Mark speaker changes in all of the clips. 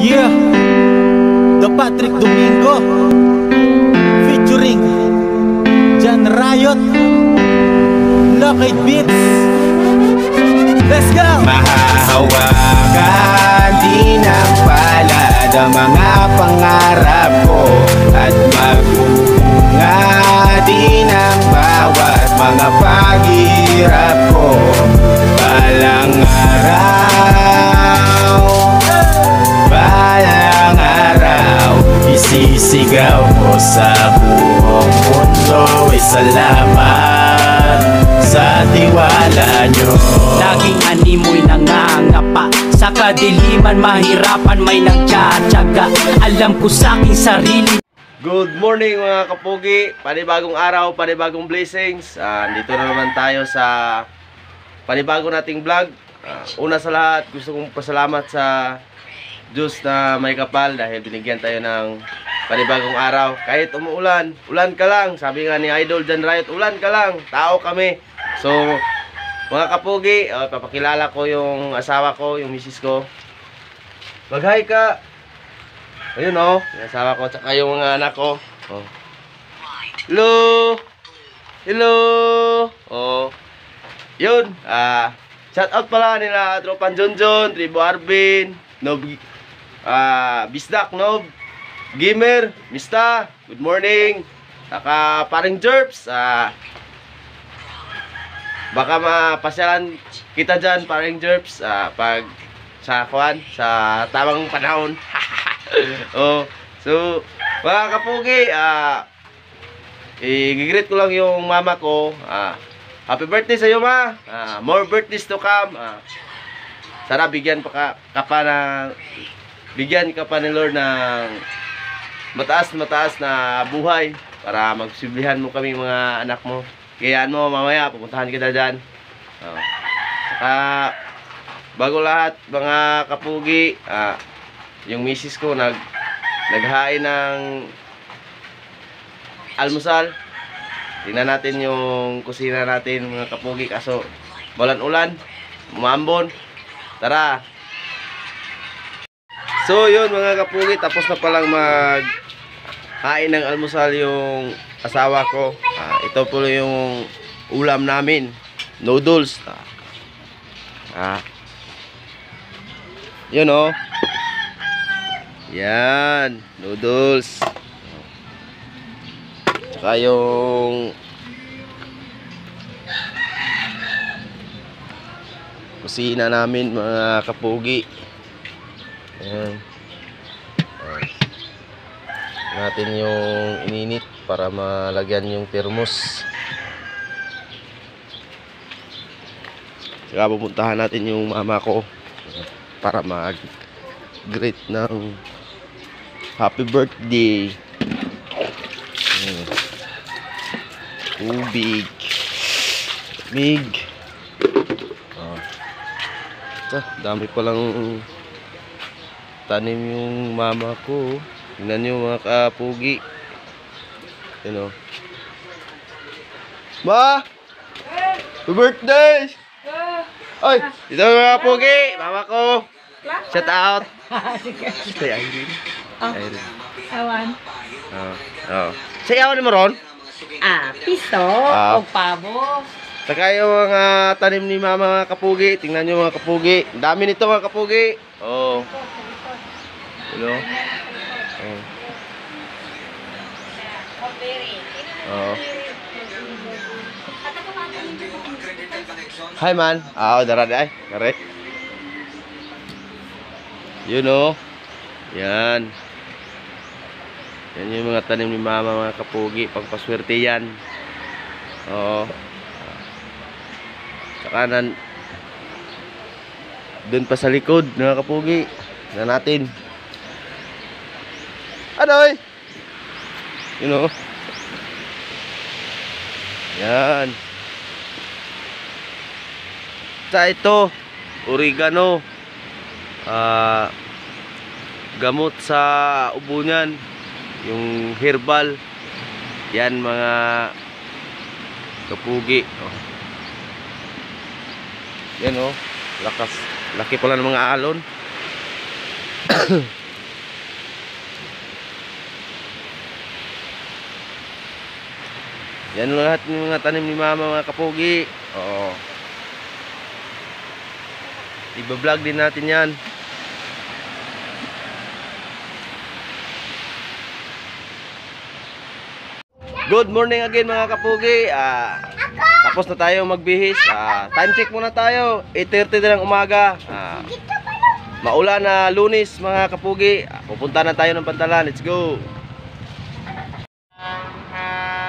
Speaker 1: Yeah, The Patrick Domingo. Featuring Jan Riot. Lockheed Beats. Let's go!
Speaker 2: Mahahawakan di ng palad ang mga pangarap ko At magbunga di ng bawat mga paghirap nyo.
Speaker 3: Laging animoy nangangapa. Sa kadiliman mahirapan may nagtsatsaga. Alam ko sa aking sarili.
Speaker 2: Good morning mga kapugi Panibagong araw, panibagong blessings. Ah, Dito na naman tayo sa Panibago nating vlog. Ah, Una sa lahat, gusto kong pasalamat sa Diyos na may kapal Dahil binigyan tayo ng panibagong araw. Kahit umuulan, ulan ka lang. Sabi nga ni Idol Jan Riot, ulan ka lang. Tao kami. So, mga kapugi, ah, papakilala ko yung asawa ko, yung misis ko Mag-hi ka Ayun oh, yung asawa ko, tsaka yung mga anak ko. Oh. Hello! Hello! Oh. Yun, ah, shout out pala nila Tropan Junjun, Tribo Arvin, Nob, ah, Bisdak, Nob, Gamer, Mista, good morning. Saka paring Jerps, ah, baka mapasyalan kita dyan, paring Jerps, ah, pag sa kwan, sa tamang panahon. oh, so, mga kapugi, ah, i-greet ko lang yung mama ko. Ah, happy birthday sa iyo, ma. Ah, more birthdays to come. Ah, sana bigyan pa ka, ka pa ng, bigyan ka pa ni Lord ng mataas mataas na buhay para magsiblihan mo kami mga anak mo. Kayaan mo mamaya, pupuntahan kita dyan. Oh. Saka, bago lahat, mga kapugi, ah, yung misis ko nag naghain ng almusal. Tingnan natin yung kusina natin mga kapugi kaso balan ulan, umambon. Tara. So yun mga kapugi, tapos na palang mag hain ng almusal yung asawa ko. Ah, ito po yung ulam namin, noodles. Ah. ah. Yun oh. Yan, noodles. Tsaka yung kusina namin mga kapugi. Ayan. Natin yung ininit para malagyan yung thermos. Tsaka pupuntahan natin yung mama ko para mag greet ng happy birthday Hmm. tubig mig oh. ito dami palang tanim yung mama ko tingnan nyo mga kapugi yun o ma happy birthday Oy, dito mga kapugi mama ko Shout out. Kay Irene.
Speaker 4: Oh.
Speaker 2: Irene.
Speaker 4: Awan.
Speaker 2: Oo. Oo. Sa iyaw ni mo ron?
Speaker 4: Ah, piso
Speaker 2: Ah.
Speaker 4: o pabo.
Speaker 2: Saka yung mga tanim ni mama mga kapugi. Tingnan nyo mga kapugi. Ang dami nito mga kapugi. Oo. Hello? Oo. Oo. Hi man. Ah, dara di ay. Kare. Yun o. Yan. Yan yung mga tanim ni mama mga kapugi. Pagpaswerte yan. Oo. Saka nan doon pa sa likod mga kapugi. Na natin. Adoy! You know? Yan. Sa ito, oregano. Ah, gamot sa ubo niyan. Yung herbal. Yan mga kapugi. Oh. Yan oh, lakas. Laki pala ng mga alon. Yan lahat ng mga tanim ni mama mga kapugi. Oo. Iba-vlog din natin yan. Good morning again mga kapugi. Ah, tapos na tayo magbihis. Ah, time check muna tayo. 8.30 na ng umaga. Ah, maulan na lunis mga kapugi. Ah, pupunta na tayo ng pantalan. Let's go.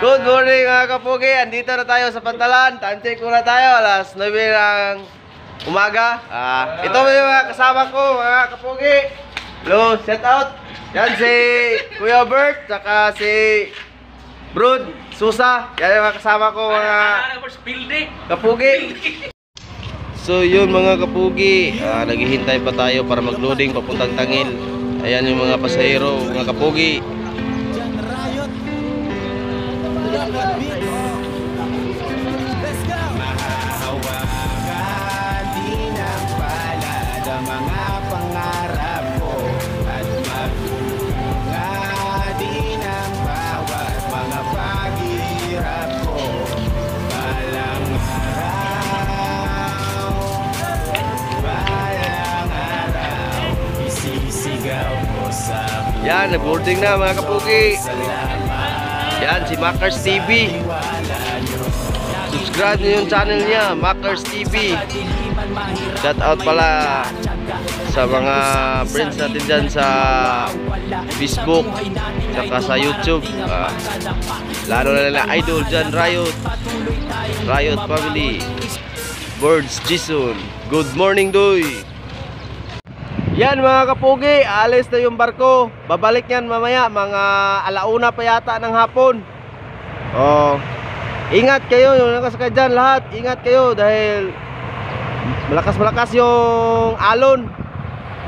Speaker 2: Good morning mga kapugi. Andito na tayo sa pantalan. Time check muna tayo. Alas 9 ng umaga. Ah, ito yung mga kasama ko mga kapugi. Hello, shout out. Yan si Kuya Bert, saka si Brod, Susa. Yan yung mga kasama ko mga kapugi. So yun mga kapugi, ah, naghihintay pa tayo para mag-loading papuntang Tangil. Ayan yung mga pasahero, mga kapugi.
Speaker 5: Mahahawakan din ang palad ang mga pangarap ko At magbunga din ang bawat mga paghihirap ko Balang araw, balang araw Isisigaw ko sa
Speaker 2: Yan, nag-boarding na mga kapugi. Yan, si Makers TV. Subscribe nyo yung channel niya, Makers TV. Shout out pala sa mga friends natin dyan sa Facebook, saka sa YouTube. Ah, lalo na nila idol dyan, Riot. Riot Family. Birds Jason. Good morning, Doy. Yan mga kapugi, alis na yung barko. Babalik yan mamaya, mga alauna pa yata ng hapon. Oh. Ingat kayo, yung nakasakay dyan lahat. Ingat kayo dahil malakas-malakas yung alon.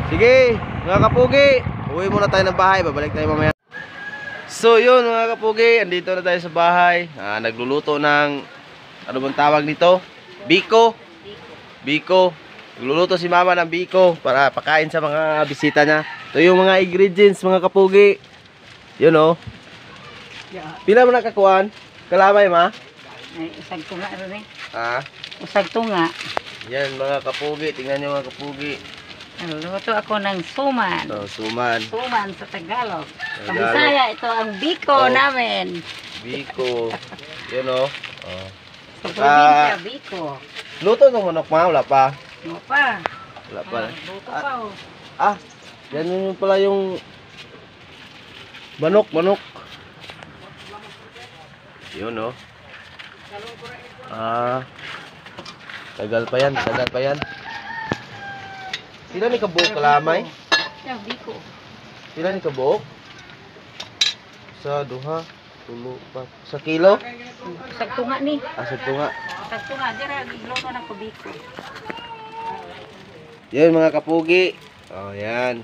Speaker 2: Sige, mga kapugi, uwi muna tayo ng bahay. Babalik tayo mamaya. So yun mga kapugi, andito na tayo sa bahay. Ah, nagluluto ng, ano bang tawag nito? Biko. Biko. Nagluluto si mama ng biko para pakain sa mga bisita niya. Ito yung mga ingredients, mga kapugi. Yun oh. Pila mo nakakuan? Kalamay ma?
Speaker 4: Ay, usag tunga rin eh.
Speaker 2: Ah.
Speaker 4: Usag tunga.
Speaker 2: Yan mga kapugi, tingnan niyo mga kapugi.
Speaker 4: Luto ako ng suman.
Speaker 2: So, suman,
Speaker 4: Suman sa Tagalog. Sa
Speaker 2: Tagalog.
Speaker 4: Bisaya, ito ang biko
Speaker 2: Oh.
Speaker 4: namin.
Speaker 2: biko. Yun oh. oh.
Speaker 4: Sa probinsya, biko.
Speaker 2: Luto ng manok ma, wala pa.
Speaker 4: Ano pa?
Speaker 2: Wala pa.
Speaker 4: Ah, Luto pa oh.
Speaker 2: Ah, yan yun pala yung manok, manok. Yun oh. Ah. Tagal pa yan, tagal pa yan. Pila ni kabuok kalamay?
Speaker 4: Yan, biko.
Speaker 2: Pila ni kabuok? Sa duha, tulo, pa. Sa kilo?
Speaker 4: Usag tunga ni.
Speaker 2: Asa to nga.
Speaker 4: Usag tunga. Dira, gigluto na ko biko.
Speaker 2: Yan mga kapugi. Oh, yan.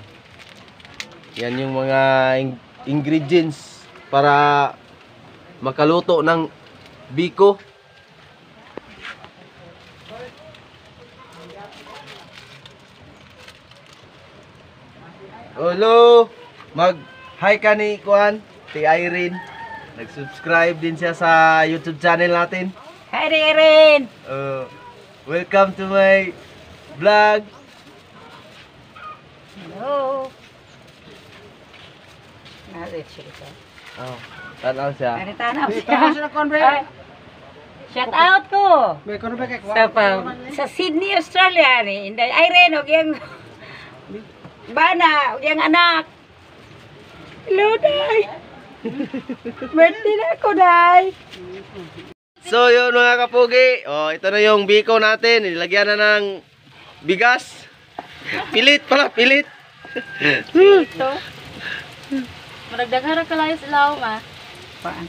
Speaker 2: Yan yung mga ing- ingredients para makaluto ng biko. Hello. Mag hi ka ni Kuan, si Irene. Nag-subscribe din siya sa YouTube channel natin.
Speaker 4: Hi, Ririn!
Speaker 2: Uh, welcome to my vlog.
Speaker 4: Hello! Nalit siya ito.
Speaker 2: Oh, tanaw siya.
Speaker 4: Ano tanaw siya? Ay, Shout out ko! Sa, pa, sa Sydney, Australia ni Inday. Ay, Ren, og yung bana, og yung anak. Hello, Day! Birthday na ako, Day!
Speaker 2: So yun mga kapugi, oh, ito na yung biko natin, nilagyan na ng bigas. Pilit pala, pilit.
Speaker 6: Ito. Maragdaghara ka layo sa ilaw ma.
Speaker 4: Paan?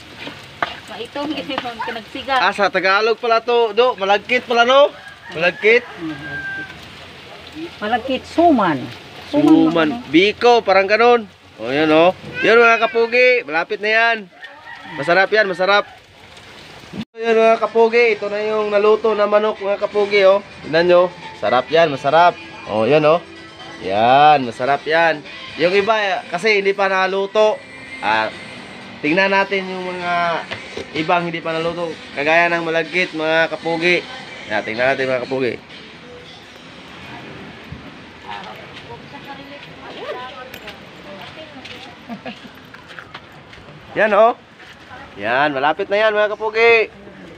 Speaker 6: Maitong isimong kinagsiga.
Speaker 2: Ah, sa Tagalog pala to, do, malagkit pala no? Malagkit.
Speaker 4: Malagkit suman.
Speaker 2: Suman, biko, parang ganun. Oh, yun oh. Yun mga kapugi, malapit na yan. Masarap yan, masarap. Yun mga kapugi, ito na yung naluto na manok mga kapugi oh. Tingnan nyo, sarap yan, masarap. Oh, yan oh. Yan, masarap yan. Yung iba, kasi hindi pa naluto. Ah, tingnan natin yung mga ibang hindi pa naluto. Kagaya ng malagkit, mga kapugi. Yan, tingnan natin mga kapugi. Yan oh. Yan, malapit na yan mga kapugi.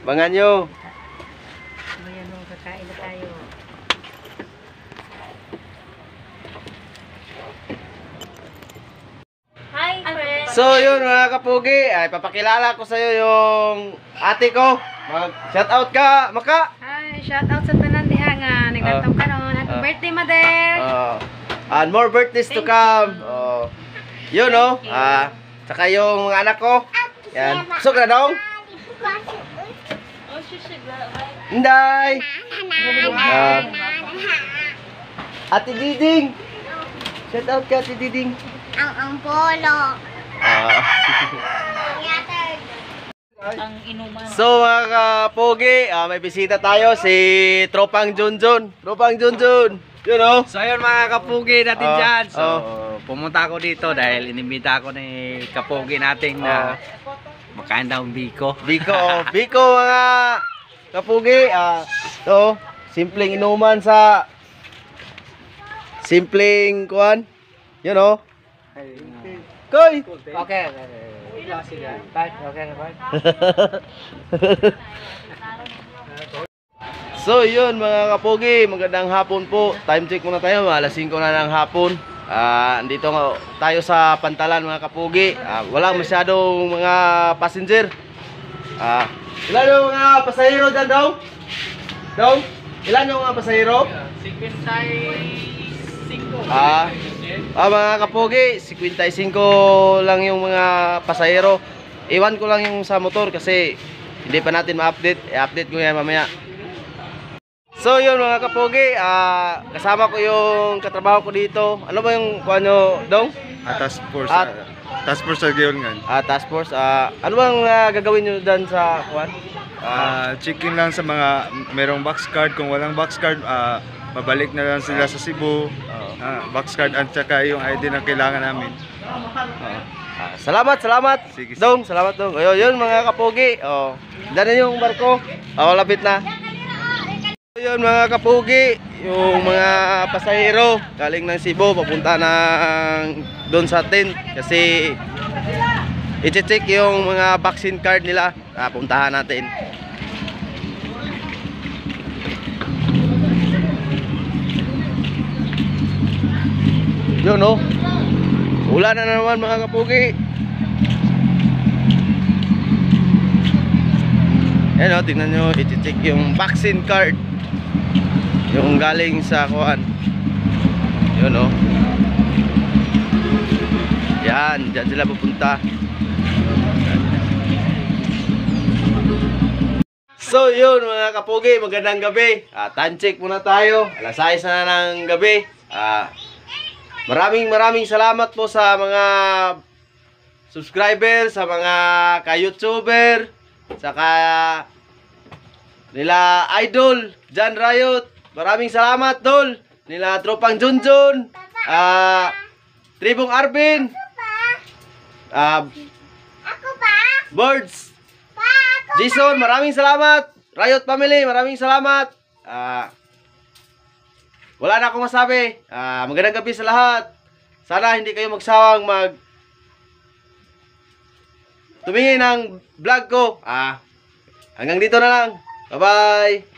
Speaker 2: Bangan nyo.
Speaker 4: Ayan o, kakain na tayo.
Speaker 6: Hi, friend.
Speaker 2: So yun mga kapugi, ay papakilala ko sa iyo yung ate ko. Mag shout out ka, maka.
Speaker 7: Hi, shout out sa tanan diha nga naglatong karon. Happy
Speaker 2: Ah.
Speaker 7: birthday, mother.
Speaker 2: Uh, and more birthdays to come. Oh. Yun oh. Ah, saka yung mga anak ko. Yan. Pusok na dong.
Speaker 6: Oh, shushigla.
Speaker 2: Inday. Ah, Ate Diding. Shout out ka Ate Diding.
Speaker 8: Ang ang polo.
Speaker 2: Ah.
Speaker 6: Ang inuman.
Speaker 2: So mga kapogi, ah, may bisita tayo si Tropang Junjun. Tropang Junjun. Yun oh.
Speaker 9: So ayun mga kapugi natin
Speaker 2: Oh,
Speaker 9: dyan. So
Speaker 2: oh.
Speaker 9: pumunta ako dito dahil inimbita ako ni kapugi natin na makain daw ng biko.
Speaker 2: Biko, oh. Biko mga kapugi. Ah, to, simpleng inuman sa simpleng kuan. Yun oh. Koy.
Speaker 9: Okay. Okay. Okay.
Speaker 2: So yun mga kapogi, magandang hapon po. Time check muna tayo, alas 5 na ng hapon. Ah, andito nga tayo sa Pantalan mga kapogi. Ah, wala masyadong mga passenger. Ah, ilan yung mga pasahero dyan daw? Daw? Ilan yung mga pasahero? 55. Ah, ah mga kapogi, 55 lang yung mga pasahero. Iwan ko lang yung sa motor kasi hindi pa natin ma-update. I-update ko yan mamaya. So yun mga kapogi, ah, kasama ko yung katrabaho ko dito. Ano ba yung kuha nyo, Dong?
Speaker 10: Ah, task force.
Speaker 2: At-
Speaker 10: ah, task force sa gayon nga.
Speaker 2: Ah, task force. Ah, ano bang ah, gagawin nyo dyan sa kuhan? Ah,
Speaker 10: Ah, checking lang sa mga merong box card. Kung walang box card, ah, mabalik na lang sila sa Cebu. Ah, box card at saka yung ID na kailangan namin.
Speaker 2: ah, salamat, salamat.
Speaker 10: Sige, sige.
Speaker 2: Dong, salamat Dong. Ayun, yun mga kapogi. Oh, dyan na yung barko. Oh, lapit na. Yun mga kapugi, yung mga pasahero galing ng Cebu papunta ng doon sa tent kasi i-check yung mga vaccine card nila. Ah, puntahan natin. Yun no. Ulan na naman mga kapugi. Yan o, tingnan nyo, i-check yung vaccine card. Yung galing sa kuan. Yun o. Yan, dyan sila pupunta. So yun mga kapugi, magandang gabi. Ah, time check muna tayo. Alas 6 na ng gabi. Ah, maraming maraming salamat po sa mga subscriber, sa mga ka-YouTuber, saka nila Idol, Jan Riot. Maraming salamat, Dol. Nila Tropang Junjun, ah, Tribong Arvin, ah,
Speaker 8: ba?
Speaker 2: Birds, Jason, maraming salamat. Riot family, maraming salamat. Ah, wala na akong masabi. Ah, magandang gabi sa lahat. Sana hindi kayo magsawang mag tumingin ng vlog ko. Ah, hanggang dito na lang. Bye-bye.